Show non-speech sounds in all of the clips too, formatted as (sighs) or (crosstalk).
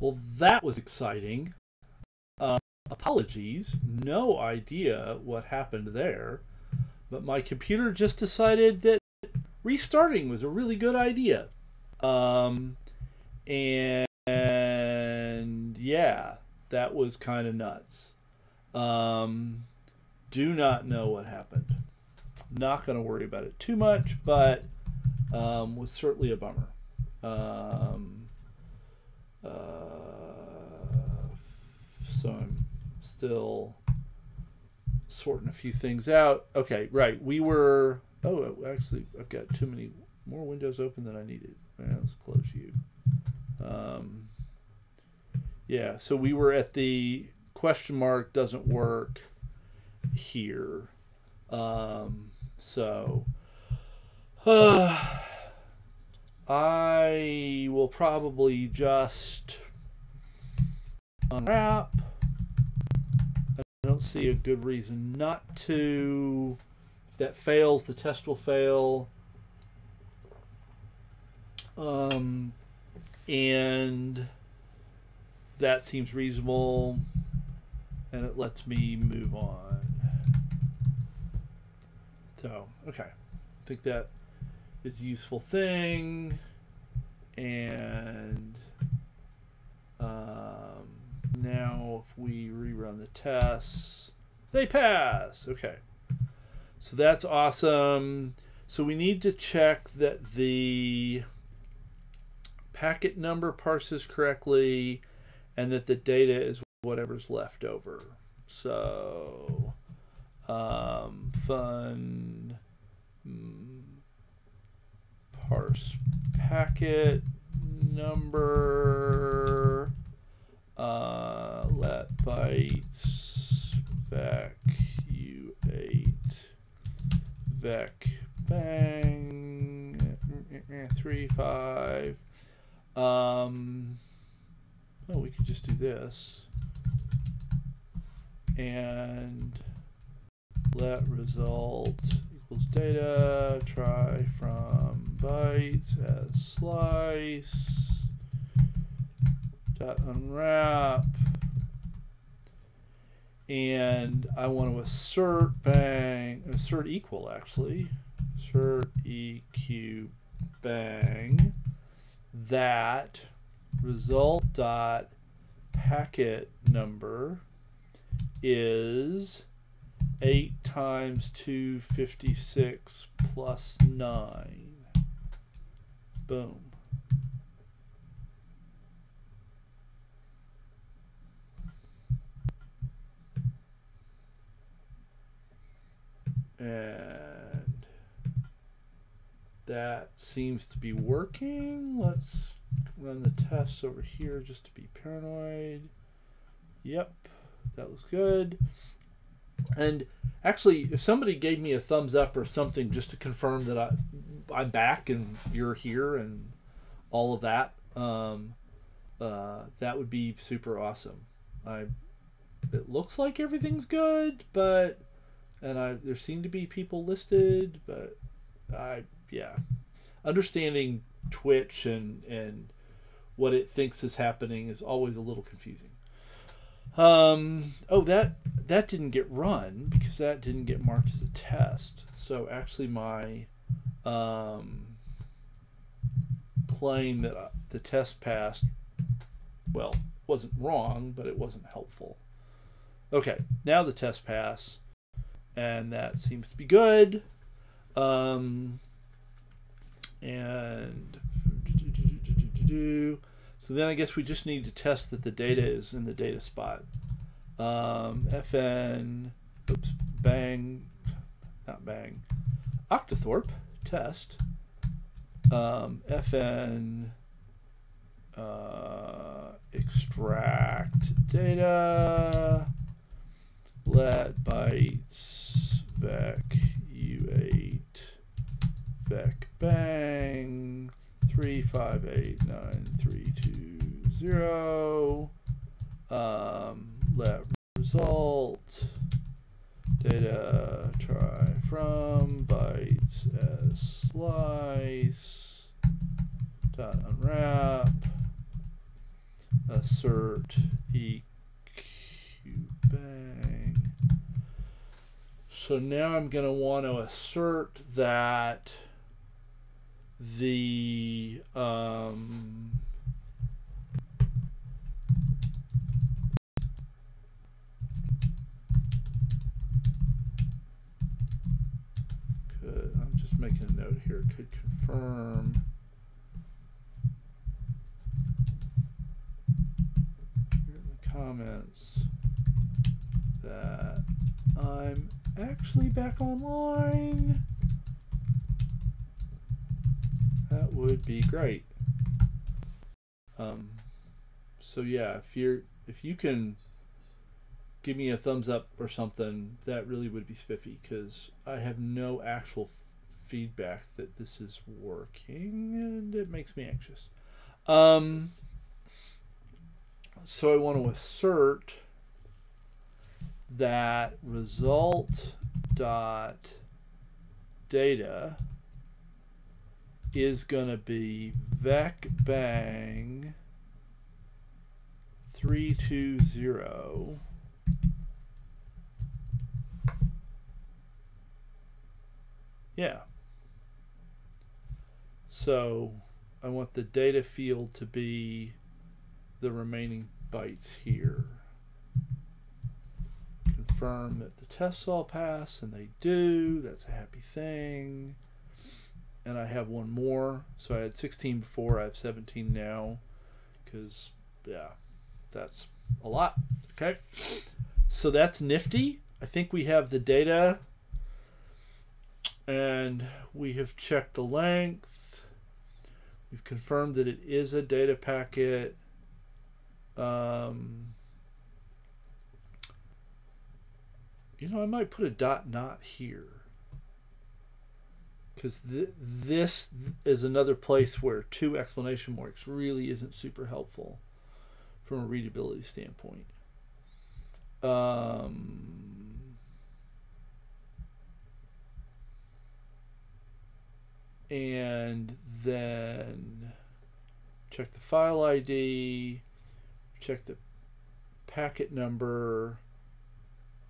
Well, that was exciting. Uh, apologies, no idea what happened there, but my computer just decided that restarting was a really good idea. Um, and, yeah, that was kind of nuts. Um, do not know what happened. Not going to worry about it too much, but um, was certainly a bummer. Um, so I'm still sorting a few things out. Okay, right. We were. Oh, actually, I've got too many more windows open than I needed. Well, let's close you. Um, yeah, so we were at the question mark doesn't work here. Um, so (sighs) uh, I will probably just unwrap. I don't see a good reason not to. If that fails, the test will fail. Um, and that seems reasonable and it lets me move on so okay i think that is a useful thing and um, now if we rerun the tests they pass. Okay. So that's awesome. So we need to check that the packet number parses correctly and that the data is whatever's left over. So, um, fun mm, parse packet number uh, let bytes vec u8 vec bang. Three five. Um oh we could just do this. And let result equals data try from bytes as slice dot unwrap. And I want to assert bang assert equal actually. Assert eq bang. That result dot packet number is 8 times 256 plus 9. Boom. And that seems to be working. Let's run the tests over here just to be paranoid. Yep that looks good. And actually, if somebody gave me a thumbs up or something just to confirm that I I'm back and you're here and all of that, um, uh, that would be super awesome. I it looks like everything's good, but and I there seem to be people listed, but I yeah, understanding Twitch and and what it thinks is happening is always a little confusing. Um, oh, that that didn't get run because that didn't get marked as a test. So actually, my um, claim that uh, the test passed, well, wasn't wrong, but it wasn't helpful. Okay, now the test pass, and that seems to be good. Um, and so then I guess we just need to test that the data is in the data spot. Um, fn, oops, bang, not bang, octothorpe test. Um, fn uh, extract data, let bytes vec u8 vec bang three five eight nine three two zero. Um, let result data try from bytes as slice dot unwrap assert EQ bang. So now I'm going to want to assert that the um, could I'm just making a note here could confirm. Here in the comments that I'm actually back online that would be great. Um, so yeah if you're if you can give me a thumbs up or something that really would be spiffy because i have no actual feedback that this is working and it makes me anxious. Um, so i want to assert that result dot data is going to be vec bang 320 yeah. So I want the data field to be the remaining bytes here. Confirm that the tests all pass and they do. That's a happy thing and I have one more. So I had 16 before, I have 17 now, because, yeah, that's a lot. Okay, so that's nifty. I think we have the data, and we have checked the length. We've confirmed that it is a data packet. Um, you know, I might put a dot not here because th- this is another place where two explanation marks really isn't super helpful from a readability standpoint. Um, and then check the file ID, check the packet number.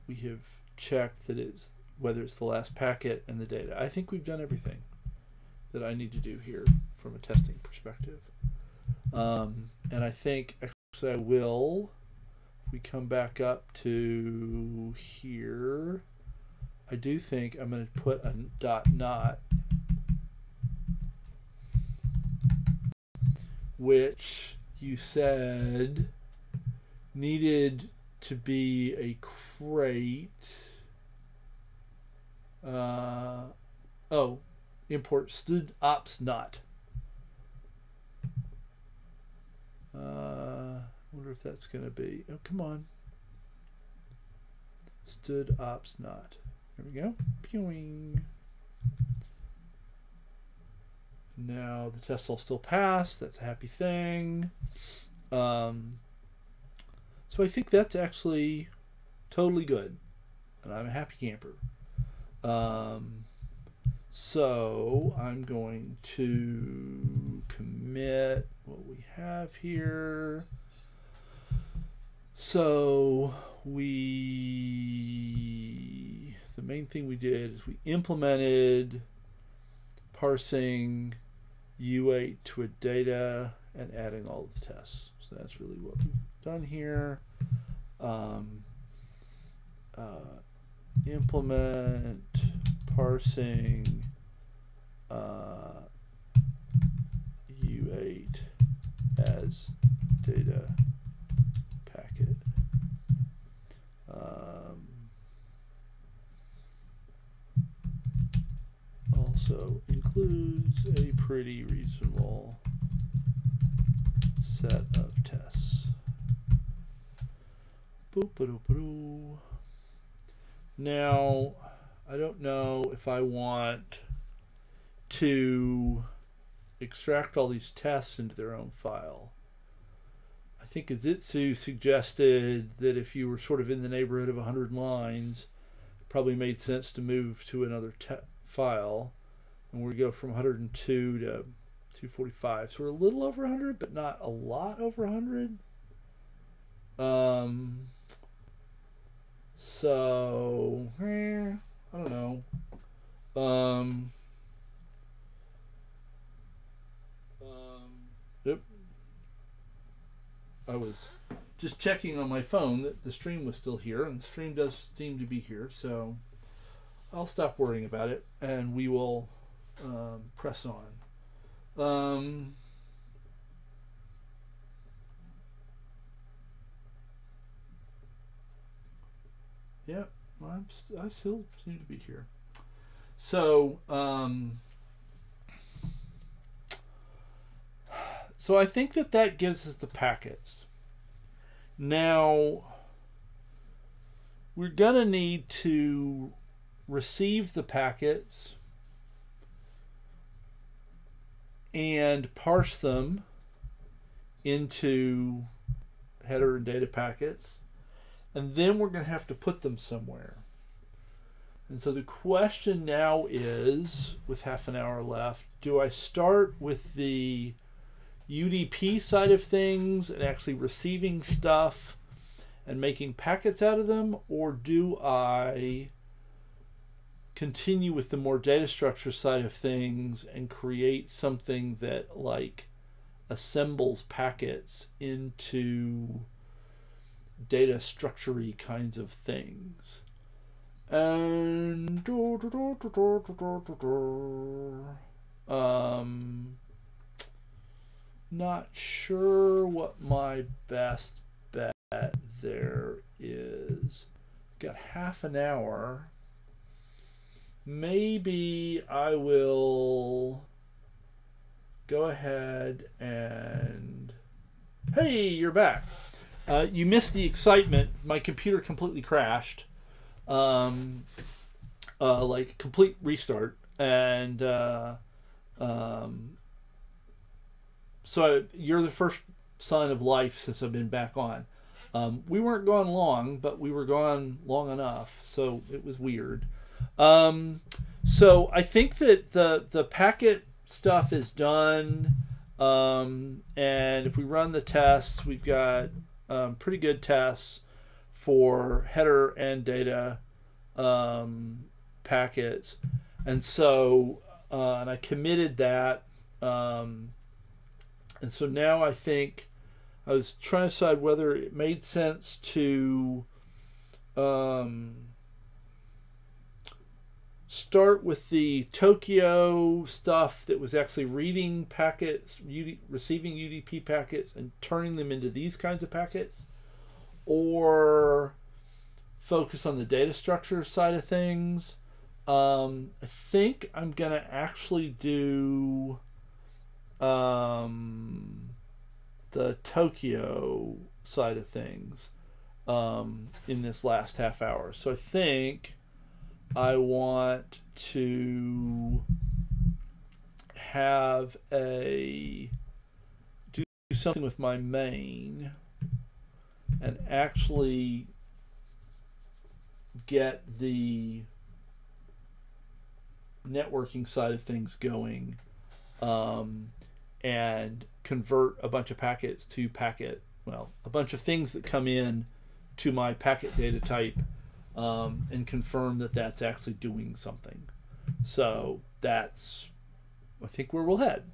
We have checked that it's whether it's the last packet and the data. I think we've done everything that I need to do here from a testing perspective. Um, and I think actually I will, if we come back up to here, I do think I'm going to put a dot not, which you said needed to be a crate uh, oh, import std ops not. Uh, wonder if that's going to be. Oh, come on. Std ops not. There we go. Pewing. Now the test will still pass. That's a happy thing. Um, so I think that's actually totally good. And I'm a happy camper. Um, so I'm going to commit what we have here. So we, the main thing we did is we implemented parsing U8 to a data and adding all the tests. So that's really what we've done here. Um, uh, implement parsing uh, U8 as data packet. Um, also includes a pretty reasonable set of tests. Boop, -a -doop -a -doo. Now, I don't know if I want to extract all these tests into their own file. I think Izitsu suggested that if you were sort of in the neighborhood of 100 lines, probably made sense to move to another file. And we go from 102 to 245. So we're a little over 100, but not a lot over 100. Um, so, eh, I don't know. Um, um, yep. I was just checking on my phone that the stream was still here, and the stream does seem to be here, so I'll stop worrying about it, and we will um, press on. Um, yeah, I'm st- I still seem to be here. So, um, so I think that that gives us the packets. Now, we're gonna need to receive the packets and parse them into header and data packets. And then we're going to have to put them somewhere. And so the question now is with half an hour left do I start with the UDP side of things and actually receiving stuff and making packets out of them, or do I continue with the more data structure side of things and create something that like assembles packets into data structury kinds of things. And um not sure what my best bet there is. Got half an hour. Maybe I will go ahead and hey, you're back. Uh, you missed the excitement. My computer completely crashed. Um, uh, like complete restart, and uh, um, so you're the first sign of life since I've been back on. Um, we weren't gone long, but we were gone long enough, so it was weird. Um, so I think that the the packet stuff is done, um, and if we run the tests, we've got um, pretty good tests for header and data um, packets. And so, uh, and I committed that. Um, and so now I think I was trying to decide whether it made sense to um, start with the Tokio stuff that was actually reading packets, UD, receiving UDP packets, and turning them into these kinds of packets, or focus on the data structure side of things. Um, I think I'm going to actually do um, the Tokio side of things um, in this last half hour. So I think I want to have a do something with my main and actually get the networking side of things going um, and convert a bunch of packets to packet well a bunch of things that come in to my packet data type um, and confirm that that's actually doing something. So that's, I think, where we'll head.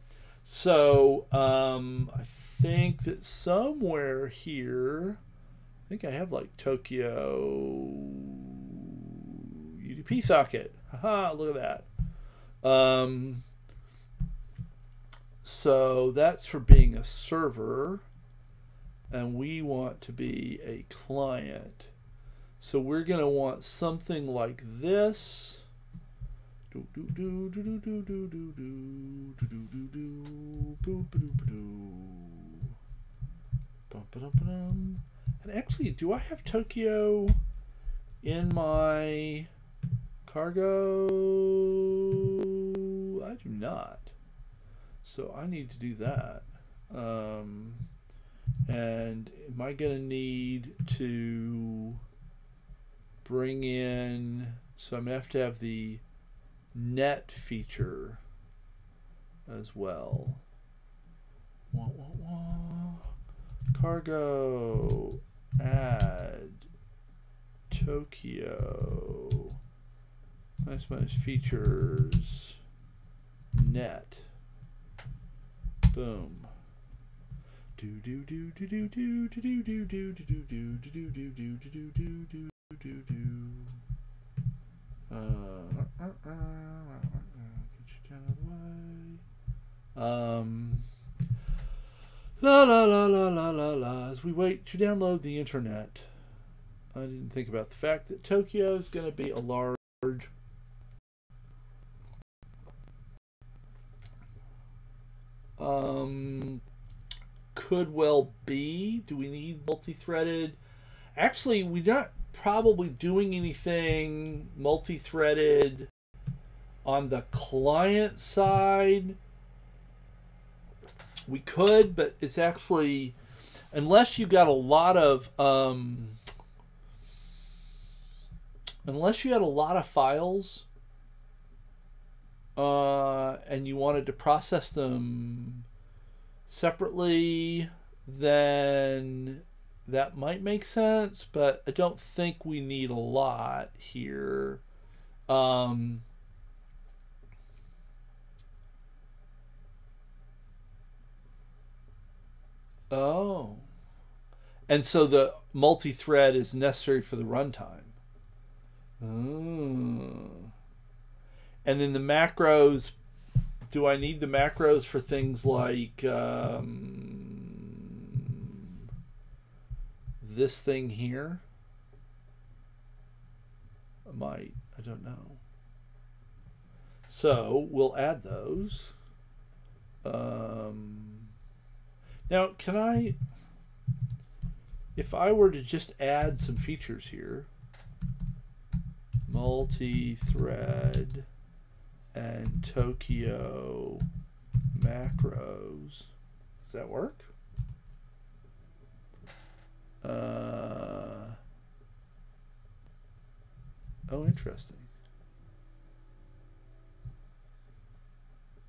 So um, I think that somewhere here, I think I have like Tokio UDP socket. Haha, look at that. Um, so that's for being a server, and we want to be a client. So we're going to want something like this. And actually, do I have Tokio in my cargo? I do not. So I need to do that. Um, and am I going to need to bring in, so I'm going to have to have the net feature as well. Wah, wah, wah. Cargo. add Tokio minus minus features net. Boom. Do do do do do do do do do do do do do do do do do do do do do. Uh, get you down the way. Um. La la la la la la la. As we wait to download the internet, I didn't think about the fact that Tokio is going to be a large. Um, could well be. Do we need multi-threaded? Actually, we're not probably doing anything multi-threaded on the client side. We could, but it's actually unless you got a lot of um, unless you had a lot of files uh, and you wanted to process them separately, then that might make sense, but I don't think we need a lot here. Um, Oh. And so the multi thread is necessary for the runtime. Oh. And then the macros do I need the macros for things like um, this thing here? I might. I don't know. So we'll add those. Um, now, can I, if I were to just add some features here, multi-thread and Tokio macros, does that work? Uh, oh, interesting.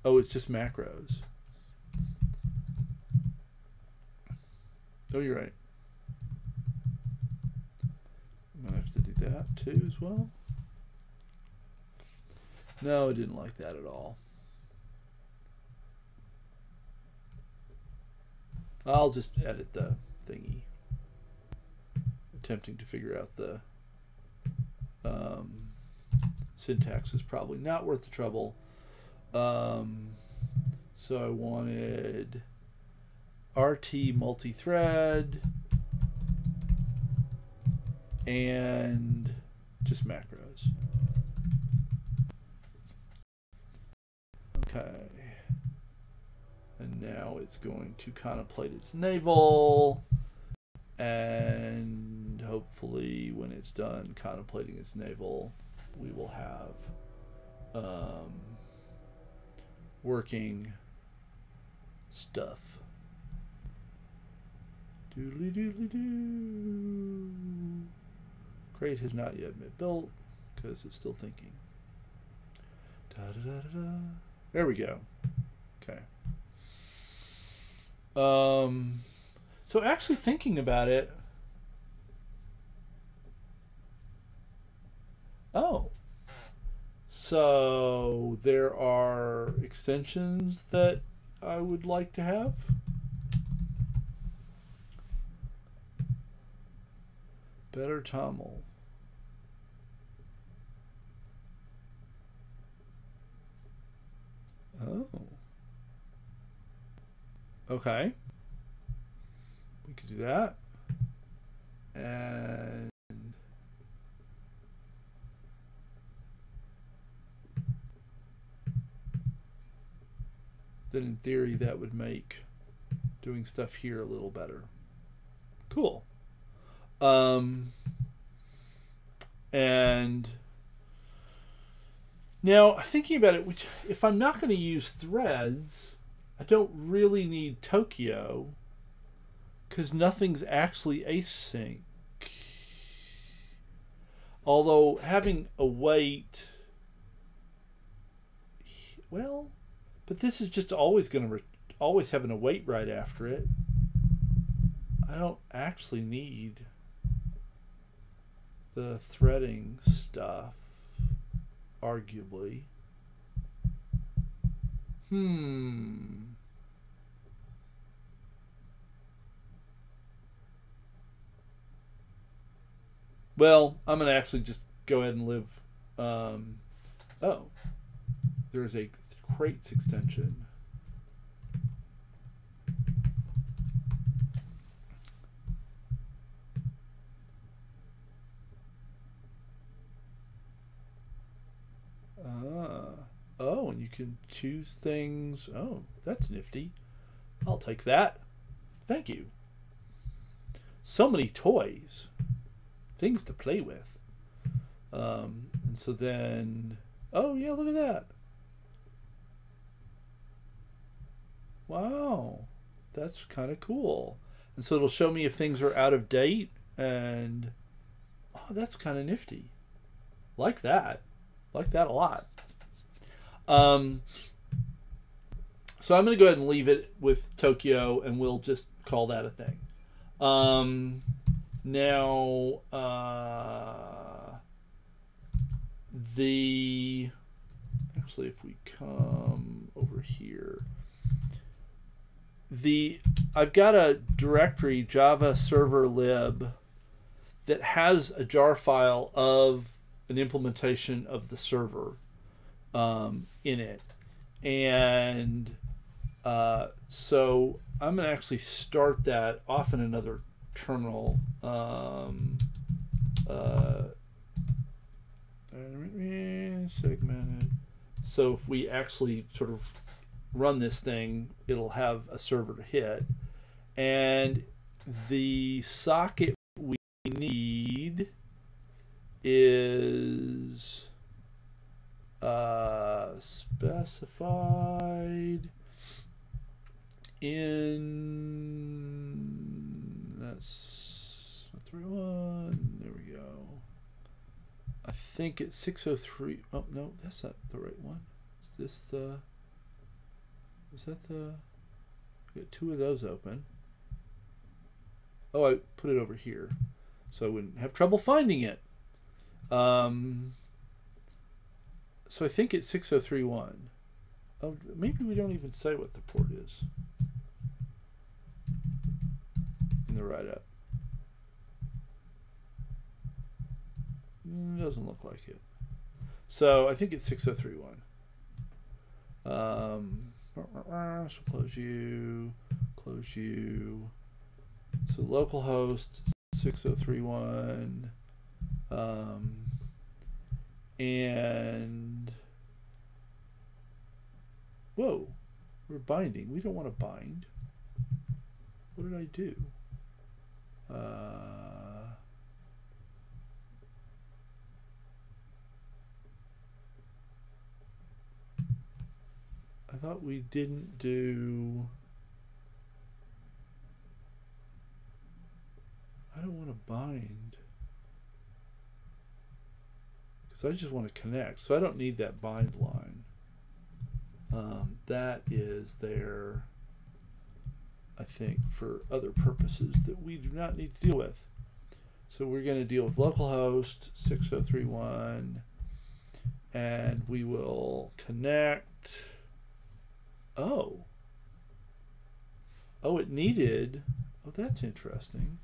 Oh, it's just macros. Oh, you're right. I'm going to have to do that too as well. No, I didn't like that at all. I'll just edit the thingy. Attempting to figure out the um, syntax is probably not worth the trouble. Um, so I wanted RT multi-thread and just macros. Okay. And now it's going to contemplate its navel and hopefully when it's done contemplating its navel we will have um, working stuff. Doodly doodly doo. Crate has not yet been built because it's still thinking. Da, da, da. There we go. Okay. Um, so actually thinking about it. Oh. So there are extensions that I would like to have. Better TOML. Oh. Okay. We could do that. And then in theory that would make doing stuff here a little better. Cool. Um, and now thinking about it, which if I'm not going to use threads, I don't really need Tokio because nothing's actually async. Although having a await, well, but this is just always going to always having a wait right after it. I don't actually need the threading stuff, arguably. Hmm. Well, I'm going to actually just go ahead and live. Um, oh, there's a crates extension. Ah. Oh, and you can choose things. Oh, that's nifty. I'll take that. Thank you. So many toys. Things to play with. Um, and so then, oh yeah, look at that. Wow, that's kind of cool. And so it'll show me if things are out of date, and oh, that's kind of nifty. Like that, like that a lot. Um, so I'm going to go ahead and leave it with Tokio, and we'll just call that a thing. Um, now, uh, the actually, if we come over here, the I've got a directory Java server lib that has a jar file of an implementation of the server um, in it. And uh, so I'm going to actually start that off in another terminal. Um, uh, segmented. So if we actually sort of run this thing, it'll have a server to hit. And the socket we need is uh, specified in that's three one. There we go. I think it's 603. Oh no, that's not the right one. Is this the? Is that the? Got two of those open. Oh, I put it over here, so I wouldn't have trouble finding it. Um, so I think it's 6031. Oh, maybe we don't even say what the port is in the write-up. Mm, doesn't look like it. So I think it's 6031. Um, so close you, close you. So localhost 6031. Um, and whoa, we're binding. We don't want to bind. What did I do? Uh, I thought we didn't do. I don't want to bind because I just want to connect. So I don't need that bind line. Um, that is there, I think, for other purposes that we do not need to deal with. So we're going to deal with localhost 6031 and we will connect. Oh. Oh, it needed. Oh, that's interesting.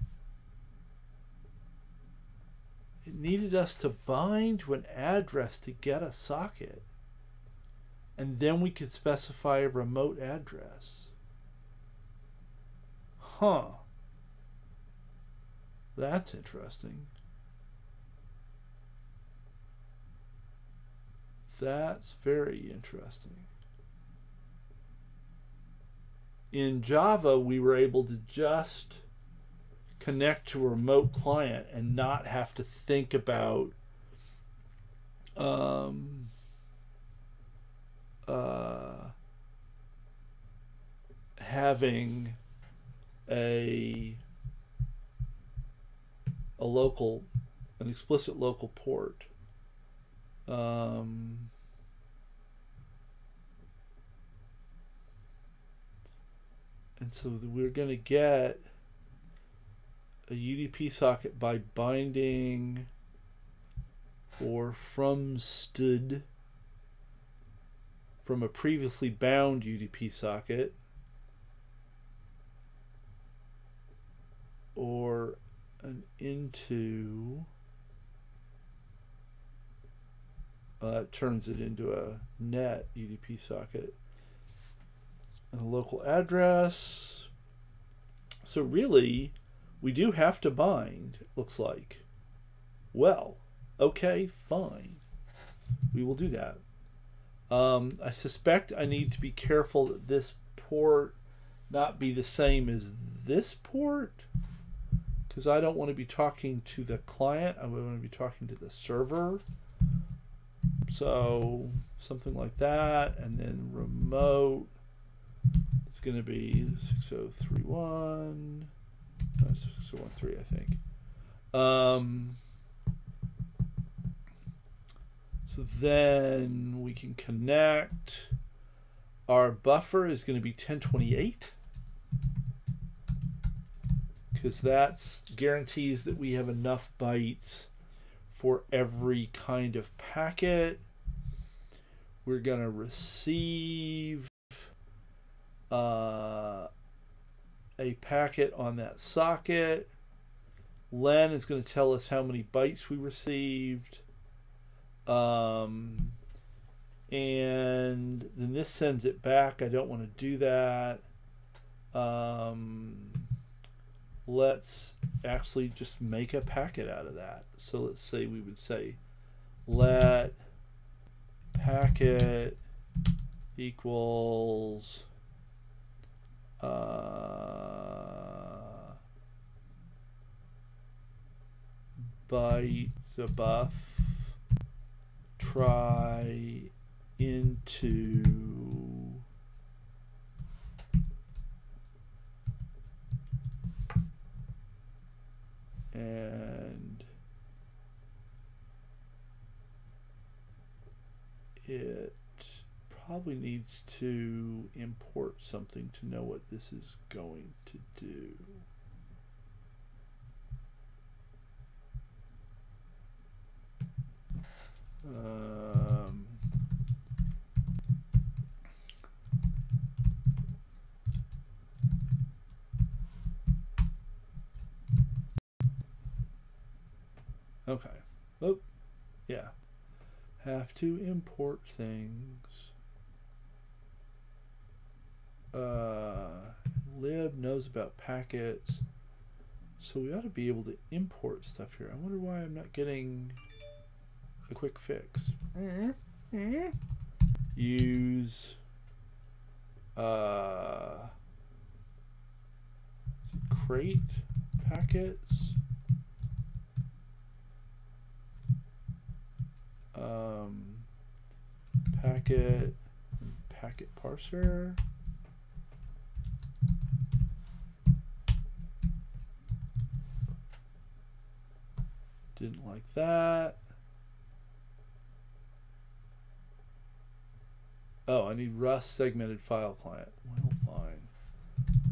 It needed us to bind to an address to get a socket. And then we could specify a remote address. Huh. That's interesting. That's very interesting. In Java, we were able to just connect to a remote client and not have to think about um, uh, having a a local an explicit local port. Um, and so we're going to get a UDP socket by binding or from stood from a previously bound UDP socket or an into uh, turns it into a net UDP socket and a local address so really we do have to bind looks like well okay fine we will do that um, I suspect I need to be careful that this port not be the same as this port because I don't want to be talking to the client. I want to be talking to the server. So something like that. And then remote, it's going to be 6031, no, 6013, I think. Um, so then we can connect. Our buffer is going to be 1028 because that guarantees that we have enough bytes for every kind of packet. We're going to receive uh, a packet on that socket. Len is going to tell us how many bytes we received. Um, and then this sends it back. I don't want to do that. Um, let's actually just make a packet out of that. So let's say we would say let packet equals uh, byte the buff try into and it probably needs to import something to know what this is going to do. Um, okay. Oh, yeah. Have to import things. Uh, lib knows about packets. So we ought to be able to import stuff here. I wonder why I'm not getting a quick fix. Use uh, crate packets. Um, packet packet parser. Didn't like that. Oh, I need Rust segmented file client. Well, fine.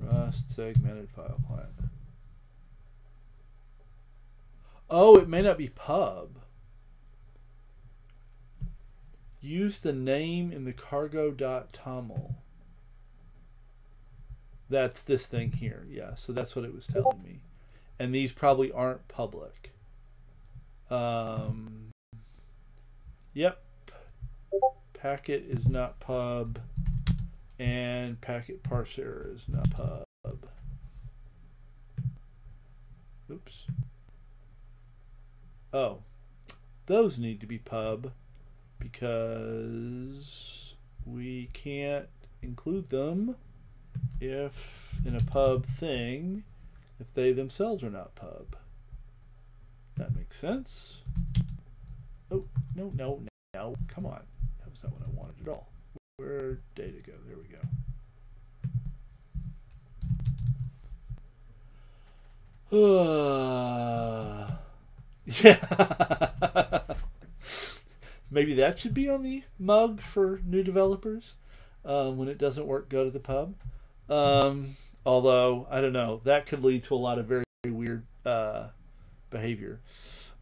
Rust segmented file client. Oh, it may not be pub. Use the name in the cargo.toml. That's this thing here. Yeah, so that's what it was telling me. And these probably aren't public. Um, yep packet is not pub and packet parser is not pub. Oops. Oh, those need to be pub because we can't include them if in a pub thing if they themselves are not pub. That makes sense. Oh, no, no, no, no! come on That was not what I wanted at all. Where data go? There we go. (sighs) yeah. (laughs) Maybe that should be on the mug for new developers. Um, when it doesn't work, go to the pub. Um, although I don't know, that could lead to a lot of very, very weird uh, behavior.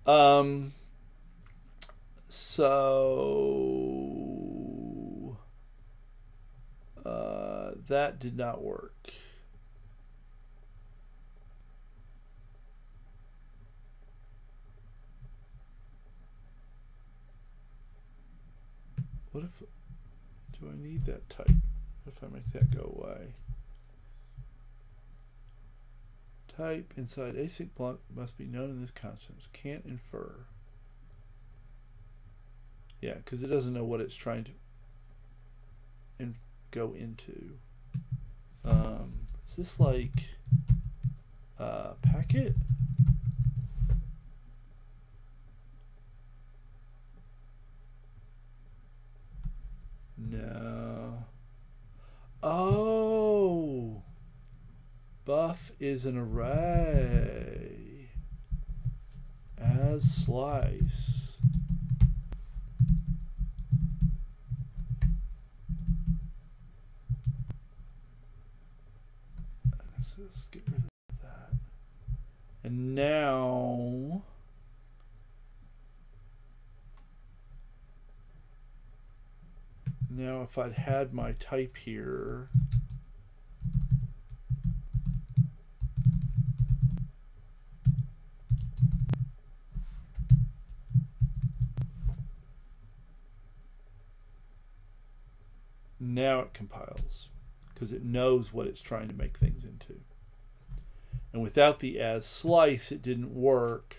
Um, so uh, that did not work. What if, do I need that type? What if I make that go away? Type inside async block must be known in this context. Can't infer. Yeah, because it doesn't know what it's trying to and go into. Um, is this like uh, packet? No. Oh. Buff is an array. As slice. Let's get rid of that. And now Now if I'd had my type here, now it compiles because it knows what it's trying to make things into. And without the as slice, it didn't work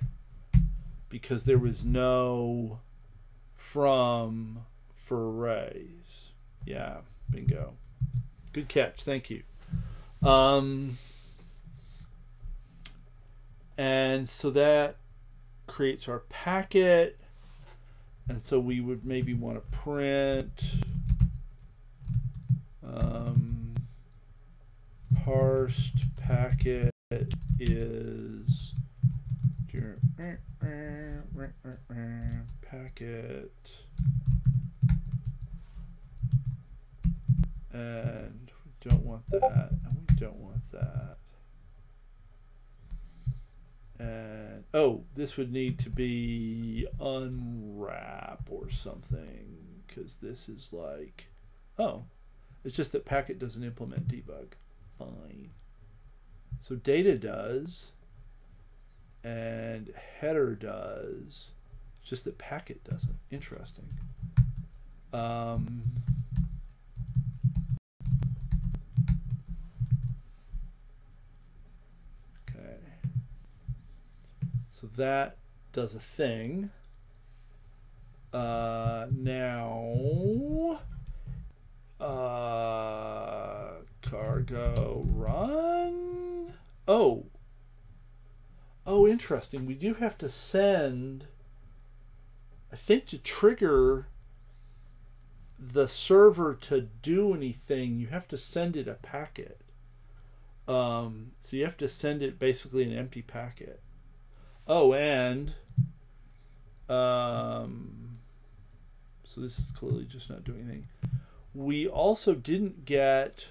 because there was no from for arrays. Yeah, bingo. Good catch. Thank you. Um, and so that creates our packet. And so we would maybe want to print um, parsed packet is packet and we don't want that and we don't want that. And oh this would need to be unwrap or something because this is like oh it's just that packet doesn't implement debug. Fine. So data does and header does it's just that packet doesn't. Interesting. Um, So that does a thing. Uh, now, uh, cargo run. Oh, oh, interesting. We do have to send. I think to trigger the server to do anything, you have to send it a packet. Um, so you have to send it basically an empty packet. Oh, and um, so this is clearly just not doing anything. We also didn't get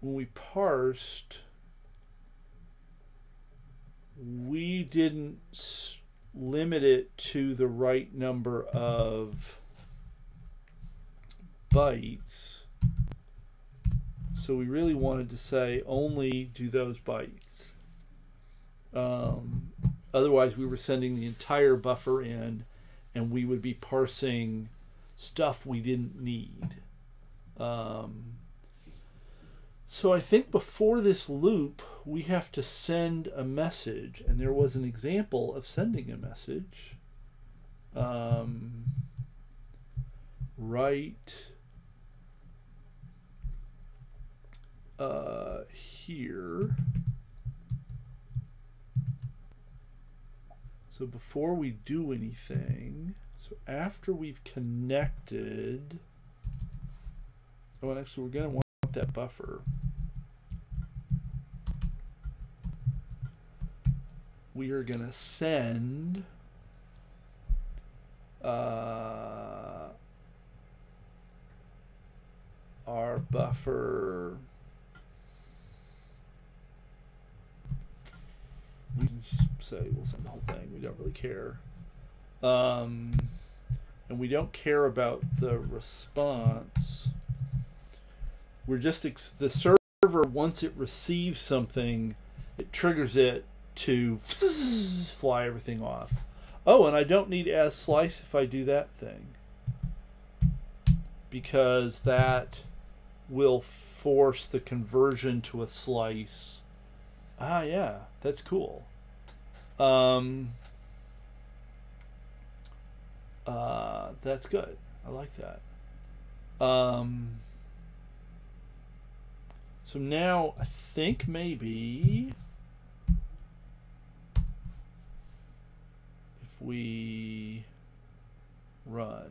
when we parsed. We didn't limit it to the right number of bytes. So we really wanted to say only do those bytes. Um, otherwise, we were sending the entire buffer in, and we would be parsing stuff we didn't need. Um, so I think before this loop, we have to send a message, and there was an example of sending a message. Um, right uh, here. So before we do anything, so after we've connected, oh, and actually we're going to want that buffer. We are going to send uh, our buffer we can say we'll send the whole thing. We don't really care. Um, and we don't care about the response. We're just the server once it receives something, it triggers it to (laughs) fly everything off. Oh, and I don't need as slice if I do that thing because that will force the conversion to a slice. Ah, yeah, that's cool. Um, uh, that's good. I like that. Um, so now I think maybe if we run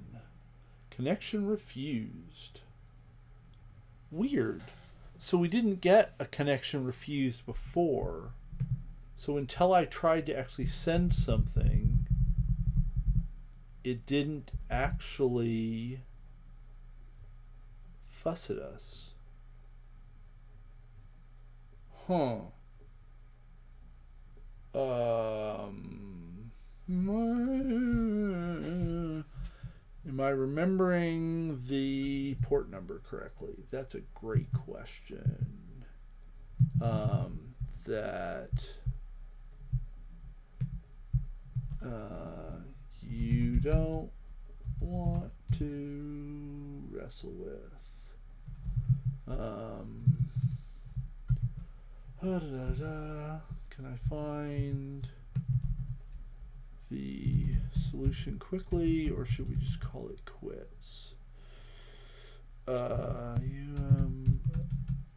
connection refused. Weird. So we didn't get a connection refused before. So until I tried to actually send something, it didn't actually fuss at us. Huh. Um. Am I remembering the port number correctly? That's a great question. Um, that uh, you don't want to wrestle with. Um, da, da, da, Can I find the solution quickly, or should we just call it quits? Uh, you, um,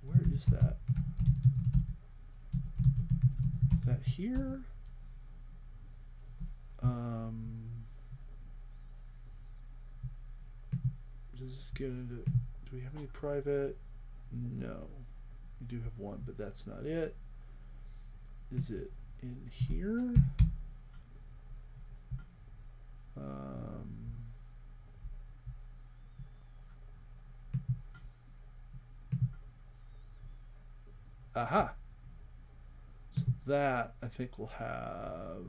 where is that? Is that here? Um, get into, do we have any private? No. We do have one, but that's not it. Is it in here? Um, aha. So that I think we'll have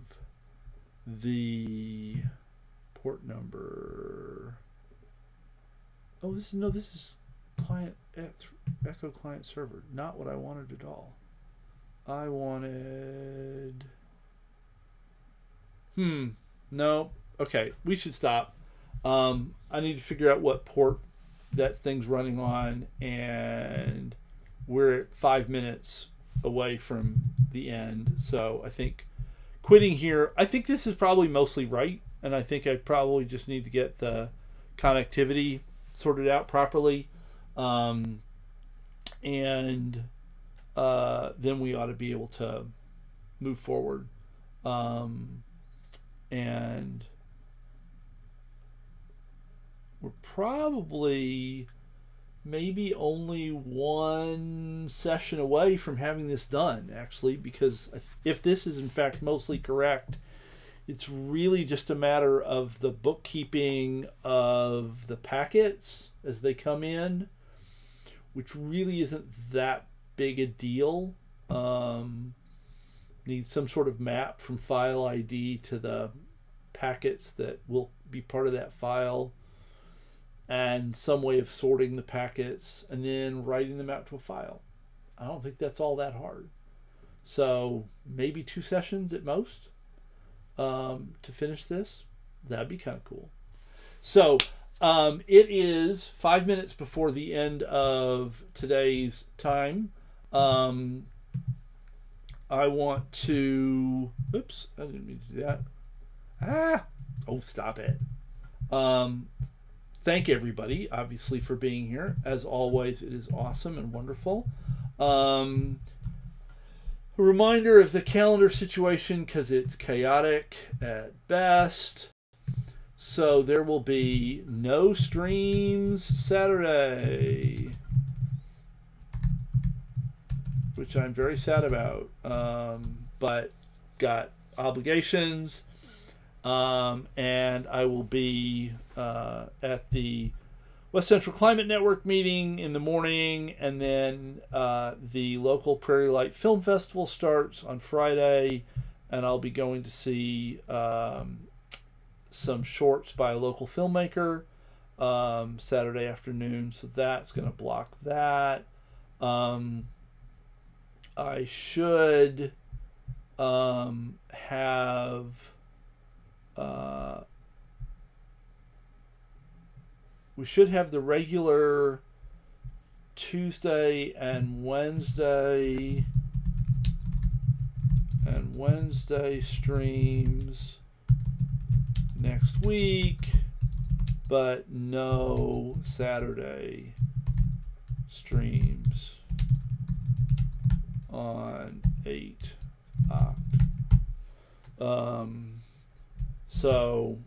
the port number. Oh, this is no. This is client Echo client server. Not what I wanted at all. I wanted. Hmm. No, okay, we should stop. Um, I need to figure out what port that thing's running on, and we're five minutes away from the end. So I think quitting here, I think this is probably mostly right, and I think I probably just need to get the connectivity sorted out properly. Um, and uh, then we ought to be able to move forward. Um, and we're probably maybe only one session away from having this done actually because if this is in fact mostly correct it's really just a matter of the bookkeeping of the packets as they come in which really isn't that big a deal um, need some sort of map from file id to the packets that will be part of that file and some way of sorting the packets and then writing them out to a file. I don't think that's all that hard. So maybe two sessions at most um, to finish this. That'd be kind of cool. So um, it is five minutes before the end of today's time. Um, I want to. Oops, I didn't mean to do that. Ah! Oh, stop it. Um, thank everybody, obviously, for being here. As always, it is awesome and wonderful. Um, a reminder of the calendar situation because it's chaotic at best. So there will be no streams Saturday, which I'm very sad about. Um, but got obligations um, and I will be uh, at the West Central Climate Network meeting in the morning, and then uh, the local Prairie Light Film Festival starts on Friday, and I'll be going to see um, some shorts by a local filmmaker um, Saturday afternoon, so that's going to block that. Um, I should um, have. Uh, we should have the regular Tuesday and Wednesday and Wednesday streams next week, but no Saturday streams on 8 Oct. Um, so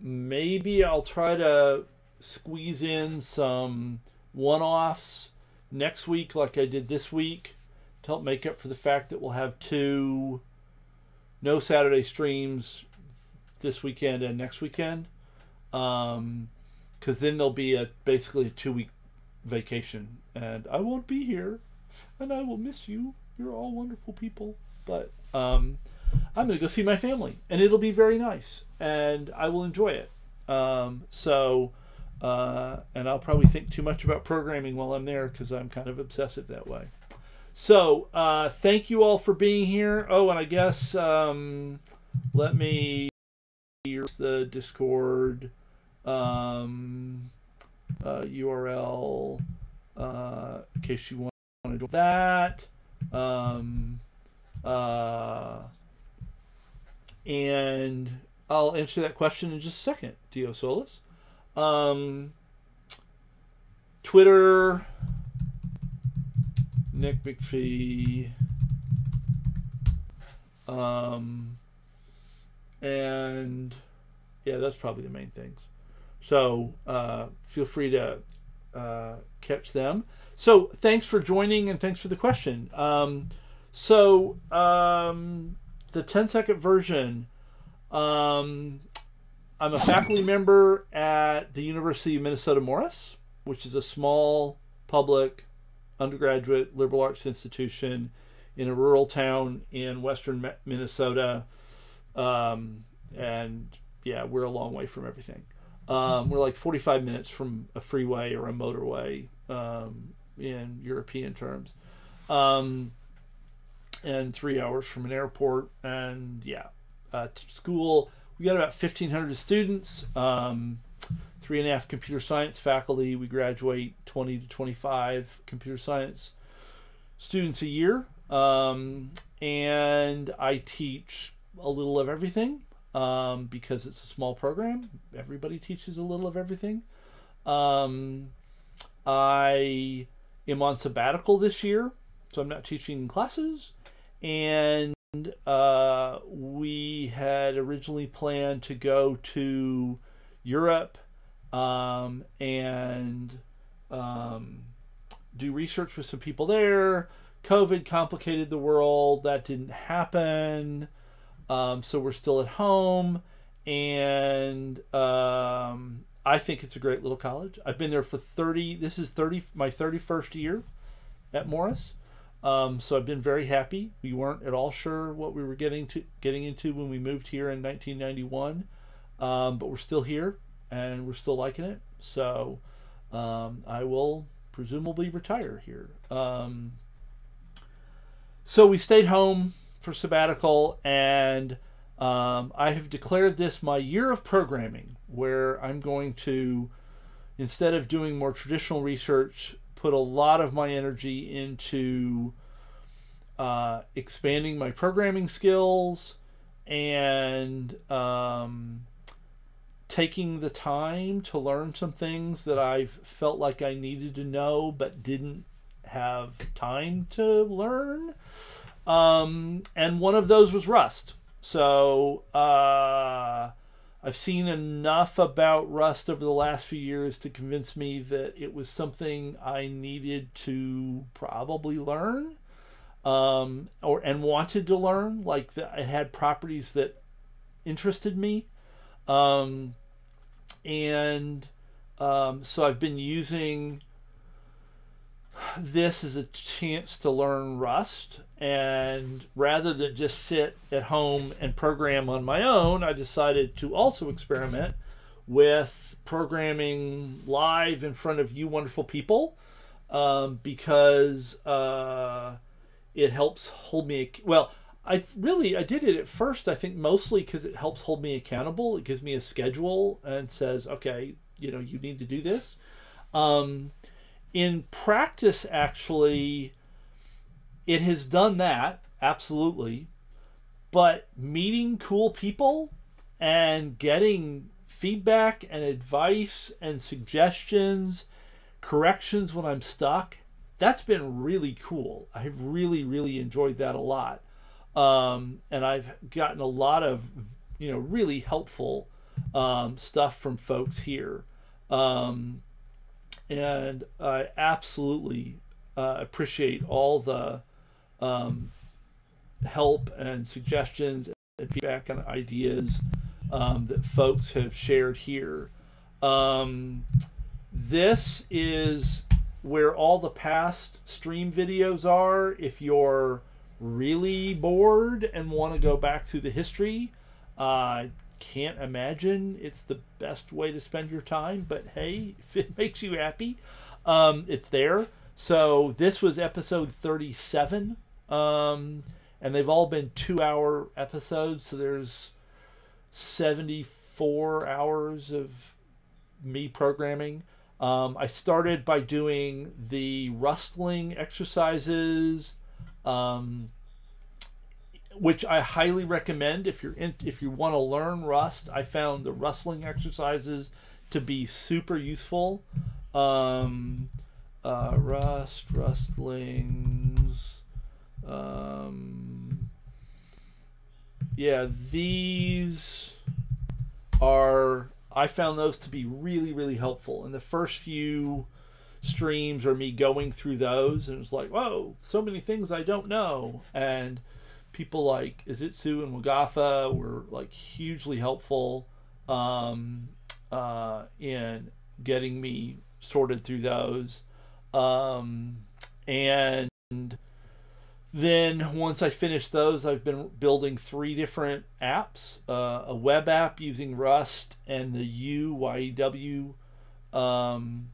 maybe I'll try to squeeze in some one offs next week, like I did this week, to help make up for the fact that we'll have two no Saturday streams this weekend and next weekend. Um, because then there'll be a basically a two week vacation, and I won't be here, and I will miss you. You're all wonderful people, but um, I'm gonna go see my family, and it'll be very nice, and I will enjoy it. Um, so uh, and I'll probably think too much about programming while I'm there because I'm kind of obsessive that way. So, uh, thank you all for being here. Oh, and I guess um, let me use the Discord um, uh, URL uh, in case you want to do that. Um, uh, and I'll answer that question in just a second, Dio Solios. Um, Twitter, Nic McPhee. Um, and yeah, that's probably the main things. So uh, feel free to uh, catch them. So thanks for joining and thanks for the question. Um, so um, the 10 second version. Um, I'm a faculty member at the University of Minnesota Morris, which is a small public undergraduate liberal arts institution in a rural town in western Minnesota. Um, and yeah, we're a long way from everything. Um, we're like 45 minutes from a freeway or a motorway um, in European terms, um, and three hours from an airport. And yeah, uh, school we got about 1,500 students, um, three and a half computer science faculty. We graduate 20 to 25 computer science students a year. Um, and I teach a little of everything um, because it's a small program. Everybody teaches a little of everything. Um, I am on sabbatical this year, so I'm not teaching classes. And uh, we had originally planned to go to Europe um, and um, do research with some people there. COVID complicated the world. That didn't happen. Um, so we're still at home. And um, I think it's a great little college. I've been there for 30, this is 30, my 31st year at Morris. Um, so I've been very happy. We weren't at all sure what we were getting to getting into when we moved here in 1991, um, but we're still here and we're still liking it. So um, I will presumably retire here. Um, so we stayed home for sabbatical, and um, I have declared this my year of programming, where I'm going to instead of doing more traditional research put a lot of my energy into uh, expanding my programming skills and um, taking the time to learn some things that I've felt like I needed to know but didn't have time to learn. Um, and one of those was Rust. So uh, I've seen enough about Rust over the last few years to convince me that it was something I needed to probably learn, um, or and wanted to learn. Like it had properties that interested me, um, and um, so I've been using this is a chance to learn Rust. And rather than just sit at home and program on my own, I decided to also experiment with programming live in front of you wonderful people um, because uh, it helps hold me. Well, I really I did it at first. I think mostly because it helps hold me accountable. It gives me a schedule and says, okay, you know, you need to do this. Um, in practice, actually, it has done that absolutely, but meeting cool people and getting feedback and advice and suggestions, corrections when I'm stuck, that's been really cool. I've really, really enjoyed that a lot. Um, and I've gotten a lot of, you know, really helpful um, stuff from folks here. Um, and I absolutely uh, appreciate all the um, help and suggestions and feedback and ideas um, that folks have shared here. Um, this is where all the past stream videos are. If you're really bored and want to go back through the history, uh, can't imagine it's the best way to spend your time, but hey, (laughs) if it makes you happy, um, it's there. So this was episode 37, um, and they've all been two hour episodes. So there's 74 hours of me programming. Um, I started by doing the rustling exercises. Um, which I highly recommend if you're in, if you want to learn Rust. I found the rustling exercises to be super useful. Um, uh, Rust, Rustlings. Um, yeah, these are. I found those to be really, really helpful. And the first few streams are me going through those, and it's like, whoa, so many things I don't know. And people like Izitsu and Wagafa were like hugely helpful um, uh, in getting me sorted through those. Um, and then once I finished those, I've been building three different apps uh, a web app using Rust and the Yew um,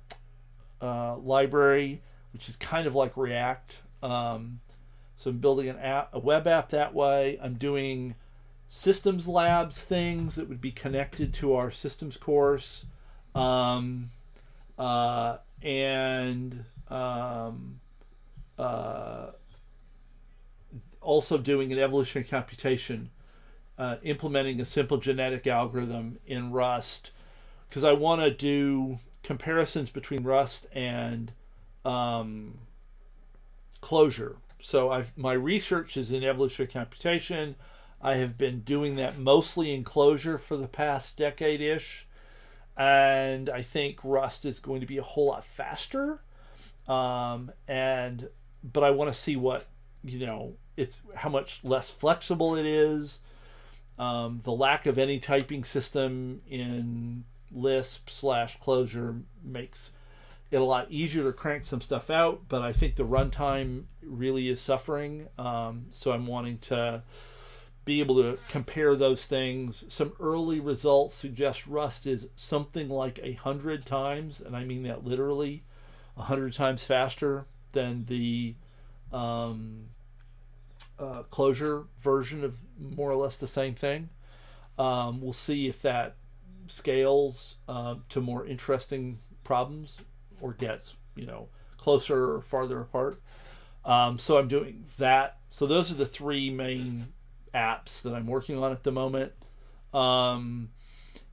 uh, library, which is kind of like React. Um, so I'm building an app, a web app that way. I'm doing systems labs things that would be connected to our systems course. Um, uh, and um, uh, also doing an evolutionary computation, uh, implementing a simple genetic algorithm in Rust, because I want to do comparisons between Rust and um, Clojure so I've, my research is in evolutionary computation. I have been doing that mostly in Clojure for the past decade ish. And I think Rust is going to be a whole lot faster. Um, and but I want to see what you know it's how much less flexible it is. Um, the lack of any typing system in Lisp slash Clojure makes it a lot easier to crank some stuff out, but I think the runtime really is suffering. Um, so I'm wanting to be able to compare those things. Some early results suggest Rust is something like a hundred times, and I mean that literally, a hundred times faster than the um, uh, Clojure version of more or less the same thing. Um, we'll see if that scales uh, to more interesting problems or gets you know closer or farther apart. Um, so I'm doing that. So those are the three main apps that I'm working on at the moment. Um,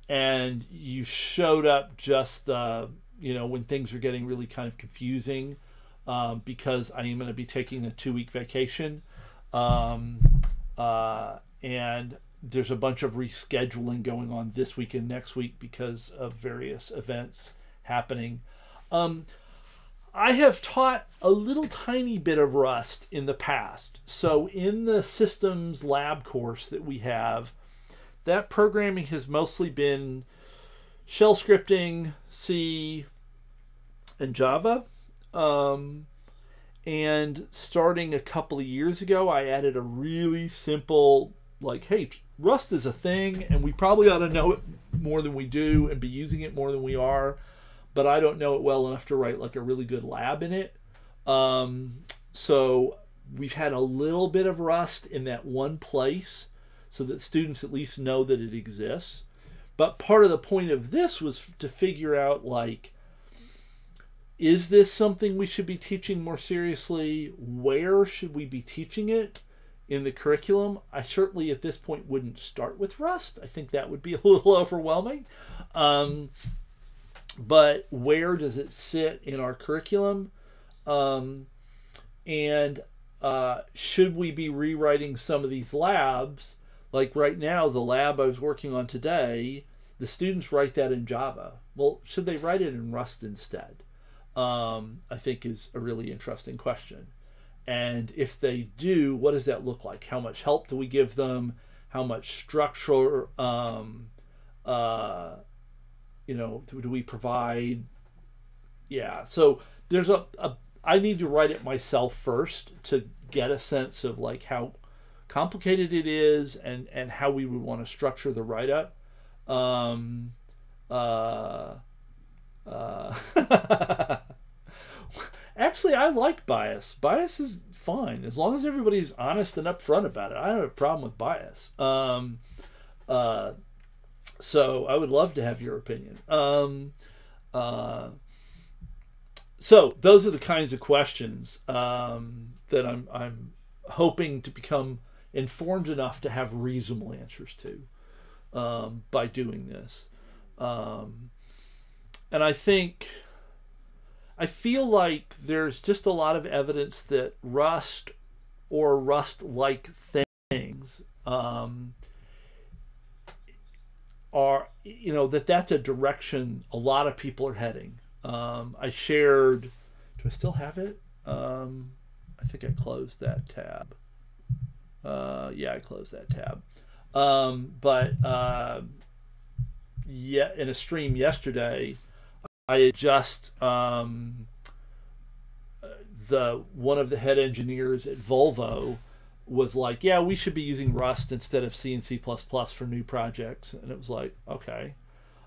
and you showed up just the you know when things are getting really kind of confusing um, because I am going to be taking a two week vacation. Um, uh, and there's a bunch of rescheduling going on this week and next week because of various events happening. Um, I have taught a little tiny bit of Rust in the past. So, in the systems lab course that we have, that programming has mostly been shell scripting, C, and Java. Um, and starting a couple of years ago, I added a really simple, like, hey, Rust is a thing, and we probably ought to know it more than we do and be using it more than we are, but I don't know it well enough to write like a really good lab in it. Um, so we've had a little bit of Rust in that one place so that students at least know that it exists. But part of the point of this was to figure out like, is this something we should be teaching more seriously? Where should we be teaching it in the curriculum? I certainly at this point wouldn't start with Rust. I think that would be a (laughs) little overwhelming. Um, but where does it sit in our curriculum? Um, and uh, should we be rewriting some of these labs? Like right now, the lab I was working on today, the students write that in Java. Well, should they write it in Rust instead? Um, I think is a really interesting question. And if they do, what does that look like? How much help do we give them? How much structure, um, uh, you know, do we provide? Yeah. So there's a, a I need to write it myself first to get a sense of like how complicated it is and and how we would want to structure the write up. Um, uh, uh, (laughs) actually, I like bias. Bias is fine as long as everybody's honest and upfront about it. I don't have a problem with bias. Um, uh, so I would love to have your opinion. Um, uh, so those are the kinds of questions um, that I'm I'm hoping to become informed enough to have reasonable answers to um, by doing this. Um, and I think I feel like there's just a lot of evidence that Rust or Rust-like things um, are you know that that's a direction a lot of people are heading um, I shared. Do I still have it? Um, I think I closed that tab. Uh, yeah, I closed that tab. Um, but uh, yeah, in a stream yesterday, I just um, the one of the head engineers at Volvo was like, "Yeah, we should be using Rust instead of C and C++ for new projects," and it was like, "Okay,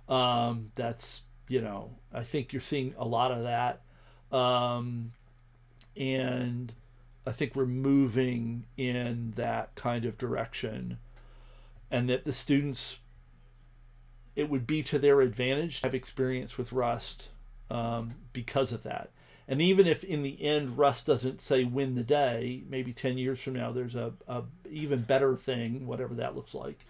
um, that's you know, I think you're seeing a lot of that. Um, and I think we're moving in that kind of direction. And that the students, it would be to their advantage to have experience with Rust um, because of that. And even if in the end Rust doesn't say win the day, maybe 10 years from now there's a, a even better thing, whatever that looks like.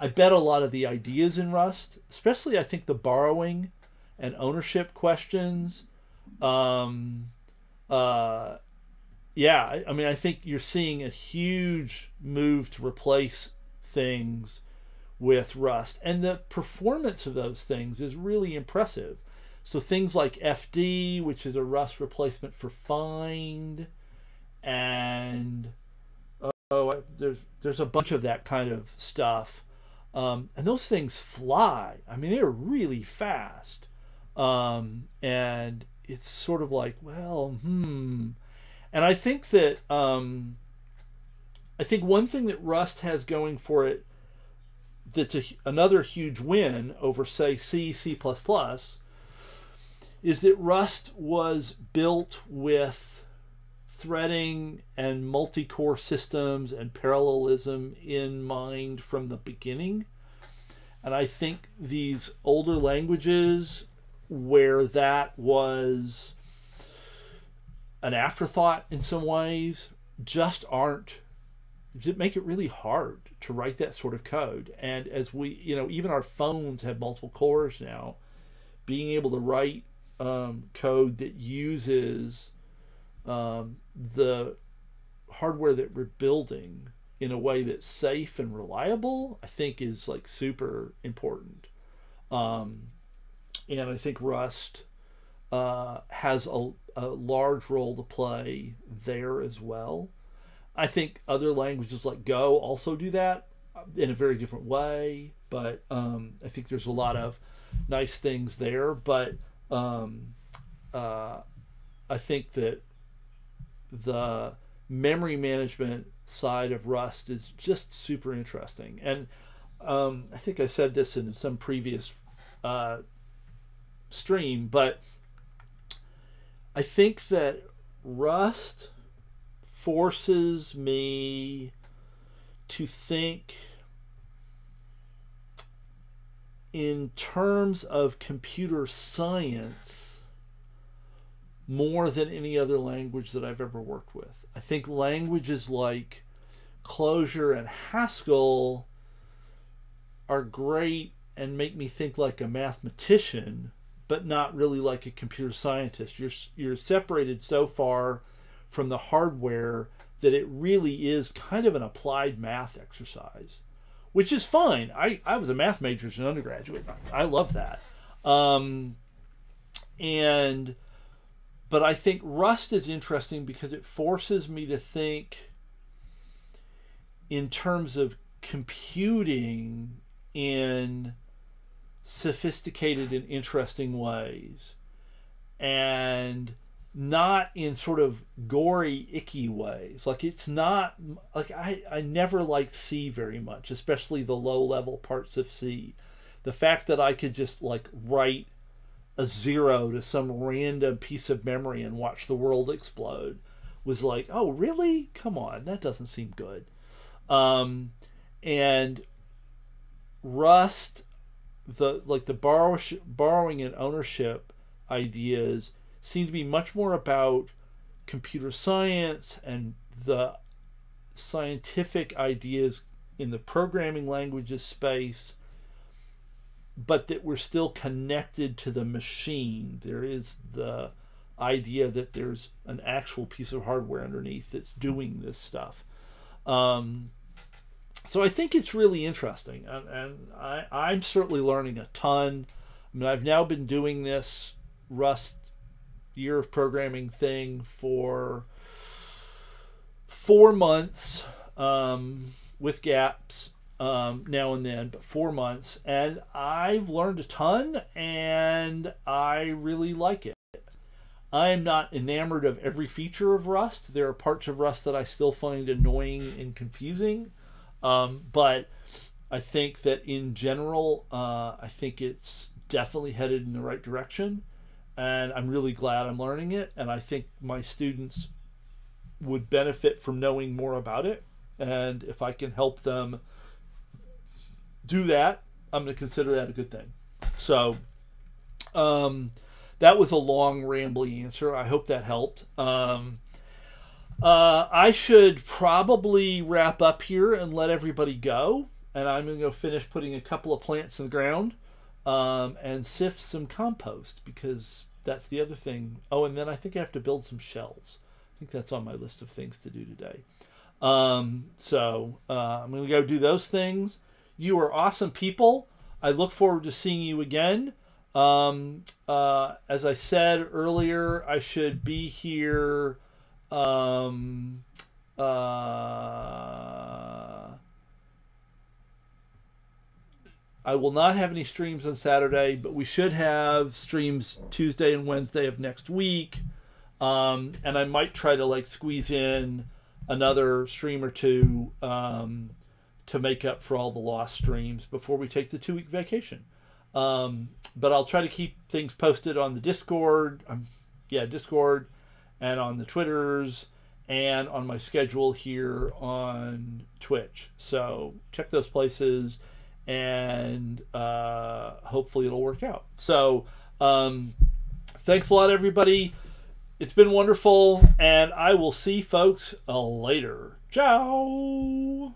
I bet a lot of the ideas in Rust, especially I think the borrowing and ownership questions. Um, uh, yeah, I, I mean, I think you're seeing a huge move to replace things with Rust, and the performance of those things is really impressive. So things like FD, which is a Rust replacement for find, and oh, there's there's a bunch of that kind of stuff, um, and those things fly. I mean, they're really fast. Um, and it's sort of like, well, hmm. And I think that um, I think one thing that Rust has going for it that's a, another huge win over, say, C, C++, is that Rust was built with threading and multi-core systems and parallelism in mind from the beginning. And I think these older languages where that was an afterthought in some ways just aren't just make it really hard to write that sort of code and as we you know even our phones have multiple cores now being able to write um, code that uses um, the hardware that we're building in a way that's safe and reliable i think is like super important um, and I think Rust uh, has a, a large role to play there as well. I think other languages like Go also do that in a very different way, but um, I think there's a lot of nice things there. But um, uh, I think that the memory management side of Rust is just super interesting. And um, I think I said this in some previous uh, stream, but I think that Rust forces me to think in terms of computer science more than any other language that I've ever worked with. I think languages like Clojure and Haskell are great and make me think like a mathematician, but not really like a computer scientist. You're you're separated so far from the hardware that it really is kind of an applied math exercise, which is fine. I, I was a math major as an undergraduate. I love that. Um, and but I think Rust is interesting because it forces me to think in terms of computing in sophisticated and interesting ways and not in sort of gory icky ways. Like it's not like i i never liked c very much especially the low level parts of c. The fact that i could just like write a zero to some random piece of memory and watch the world explode was like oh really? Come on that doesn't seem good. Um and rust the like the borrow, borrowing and ownership ideas seem to be much more about computer science and the scientific ideas in the programming languages space but that we're still connected to the machine there is the idea that there's an actual piece of hardware underneath that's doing this stuff um, so I think it's really interesting, and, and I, I'm certainly learning a ton. I mean, I've now been doing this Rust year of programming thing for four months um, with gaps um, now and then, but four months, and I've learned a ton, and I really like it. I am not enamored of every feature of Rust. There are parts of Rust that I still find annoying and confusing. Um, but I think that in general, uh, I think it's definitely headed in the right direction. And I'm really glad I'm learning it. And I think my students would benefit from knowing more about it. And if I can help them do that, I'm going to consider that a good thing. So, um, that was a long, rambly answer. I hope that helped. Um, uh, I should probably wrap up here and let everybody go. And I'm going to go finish putting a couple of plants in the ground um, and sift some compost because that's the other thing. Oh, and then I think I have to build some shelves. I think that's on my list of things to do today. Um, so uh, I'm going to go do those things. You are awesome people. I look forward to seeing you again. Um, uh, as I said earlier, I should be here um, uh, I will not have any streams on Saturday, but we should have streams Tuesday and Wednesday of next week. Um, and I might try to like squeeze in another stream or two um, to make up for all the lost streams before we take the two week vacation. Um, but I'll try to keep things posted on the Discord. Um, yeah, Discord and on the Twitters and on my schedule here on Twitch. So check those places and uh, hopefully it'll work out. So um, thanks a lot, everybody. It's been wonderful, and I will see folks later. Ciao.